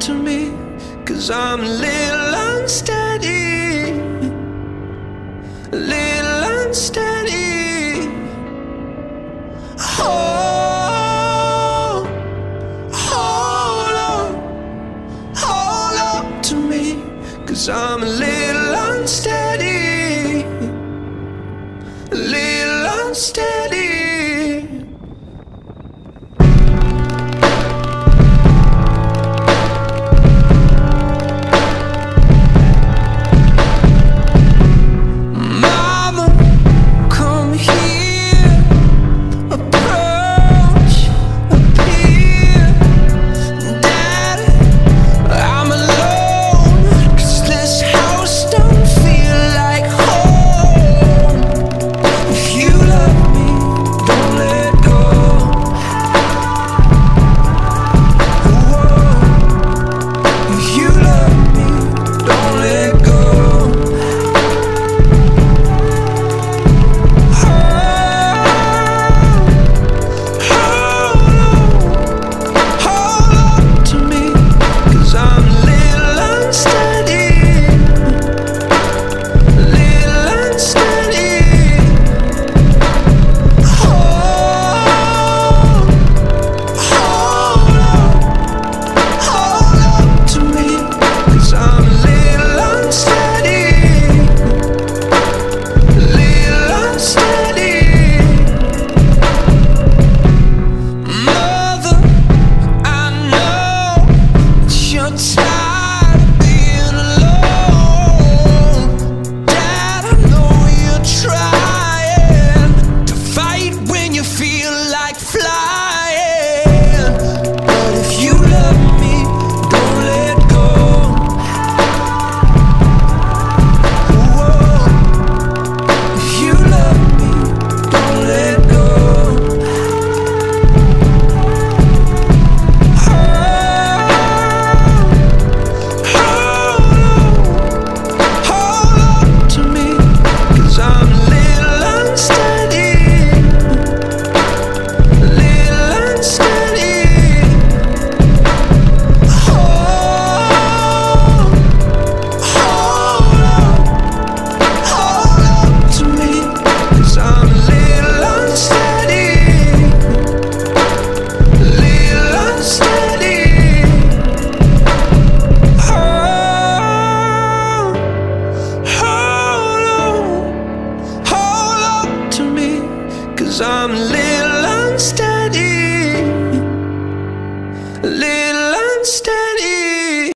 to me, cause I'm a little unsteady. A little unsteady. Hold, hold on, hold up to me, cause I'm a little unsteady. A little unsteady.